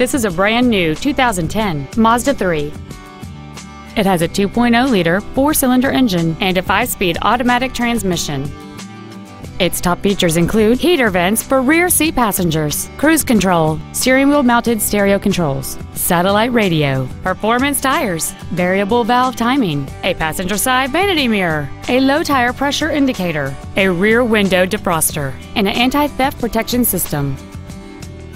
This is a brand new 2010 Mazda 3. It has a 2.0-liter four-cylinder engine and a five-speed automatic transmission. Its top features include heater vents for rear seat passengers, cruise control, steering wheel mounted stereo controls, satellite radio, performance tires, variable valve timing, a passenger side vanity mirror, a low tire pressure indicator, a rear window defroster, and an anti-theft protection system.